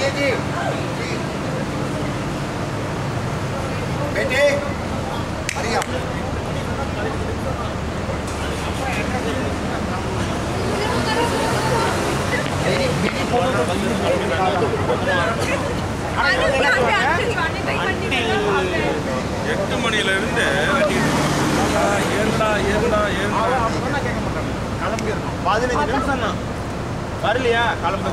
едем! Бети! Мария! எட்டு மணில இருந்து ஏண்டா ஏண்டா ஏண்டா கேட்க மாட்டாங்க கிளம்பிடணும் பதினஞ்சு நிமிஷம் தான் வரலையா கிளம்பு